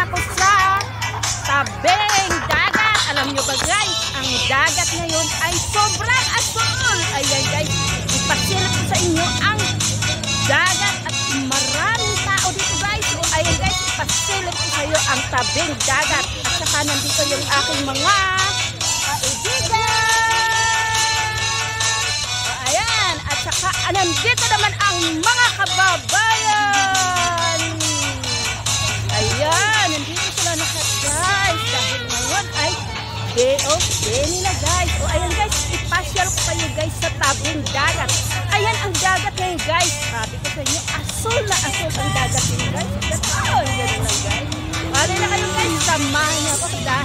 ako sa tabing dagat. Alam nyo ba guys, ang dagat ngayon ay sobrang asul. Ayan guys, ipasilip ko sa inyo ang dagat at maraming tao dito guys. O ayan guys, ipasilip ko sa iyo ang tabing dagat. At saka nandito yung aking mga kaibigan. O ayan, at saka nandito naman ang mga kababayan. Day of day nila guys. O ayan guys, ipasyal ko kayo guys sa tabing dagat. Ayan ang dagat ngayon guys. Sabi ko sa inyo, asul na asul ang dagat ngayon guys. Ganun, ganun lang guys. Pali na kayo guys, samahan ako dahil mamasyal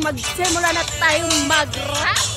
magsimula na tayo magrama.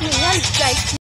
me one strike.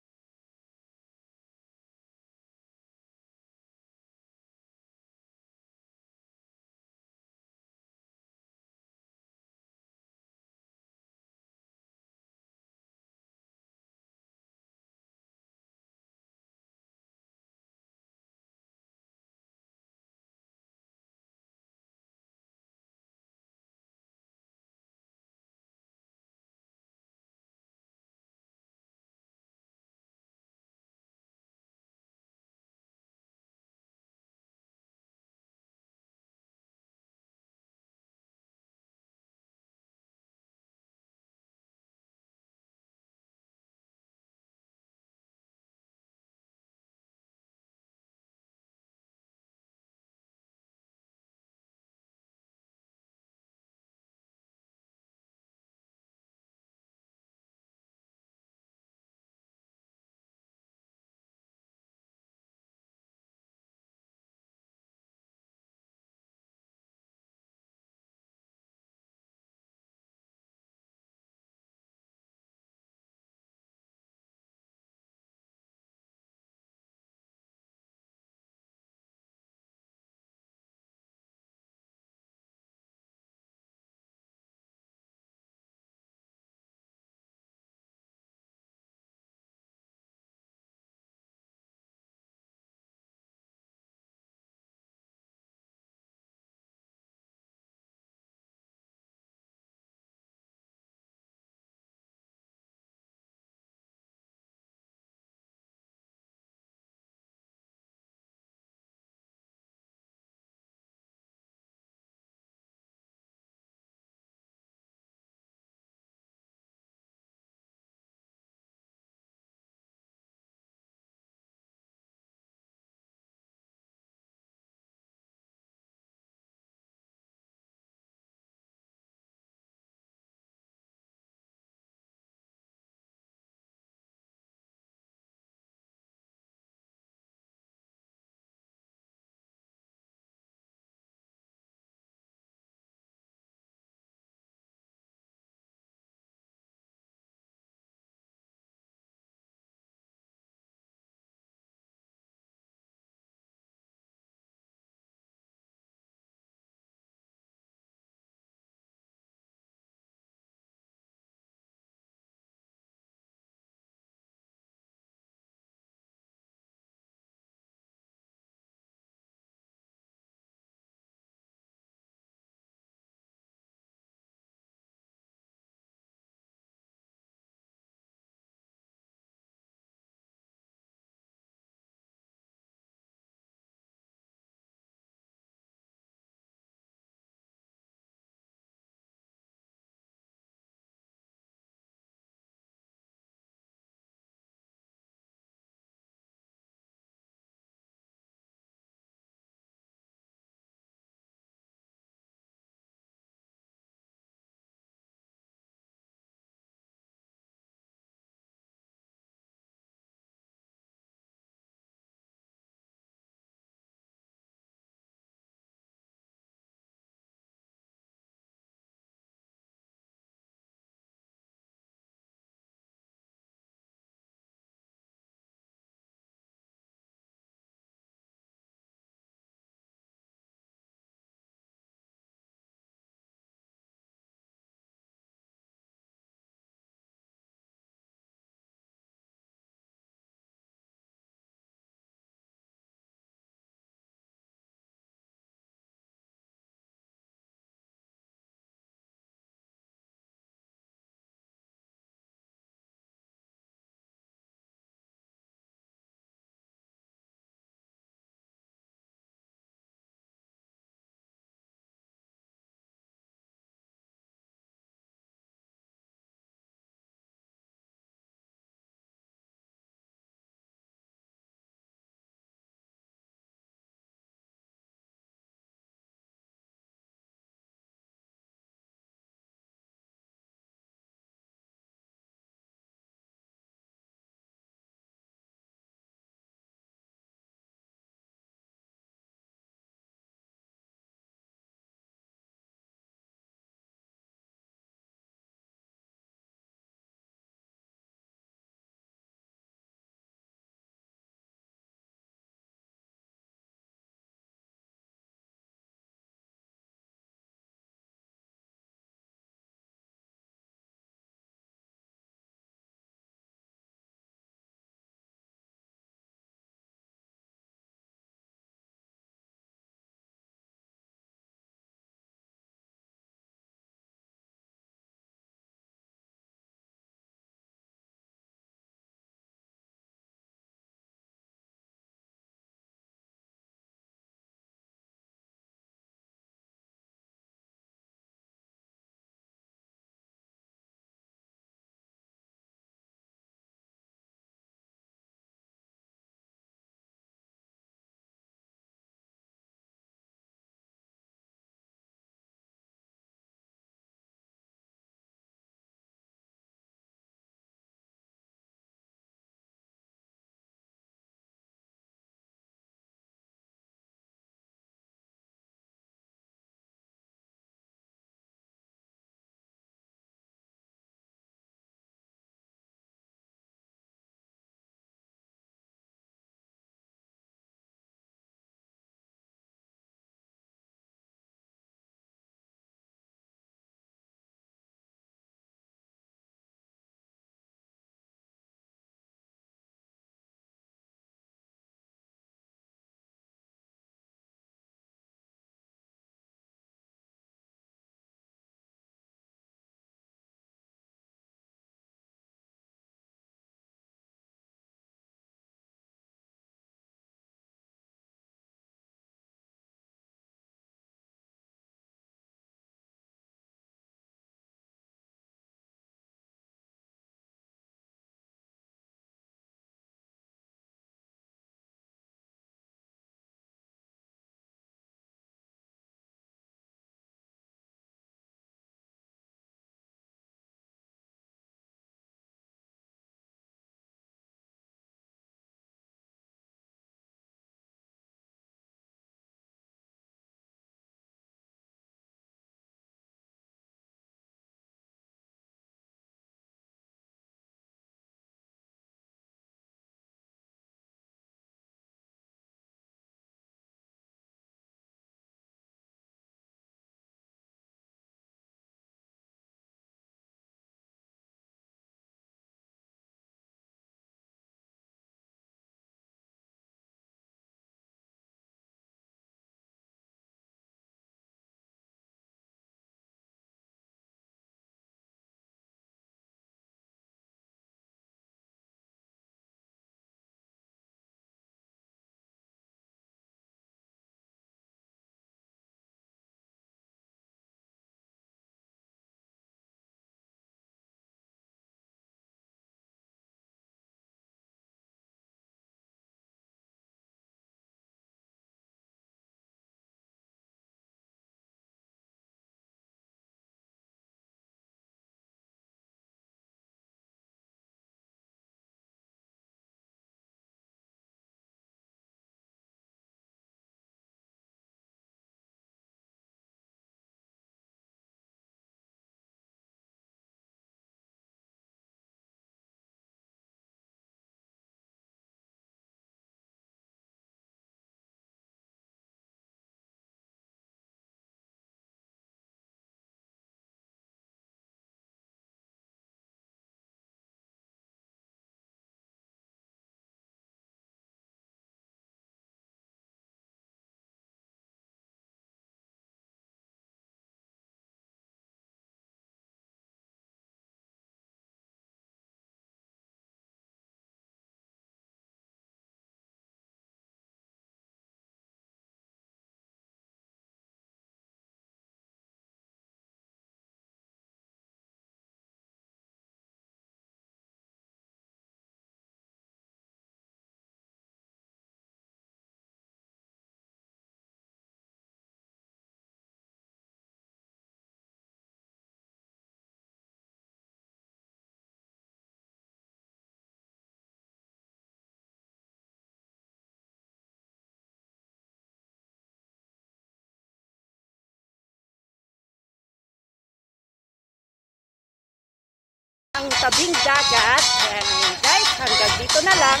ang tabing dagat. Ayan guys, hanggang dito na lang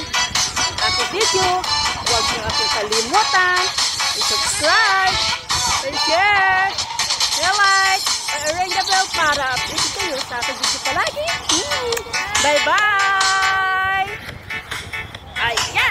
ang aking video. Huwag niyo akong kalimutan. I-subscribe, i-share, i-like, i-ring the bell para update kayo sa aking video palagi. Hmm. Bye-bye! Ayan!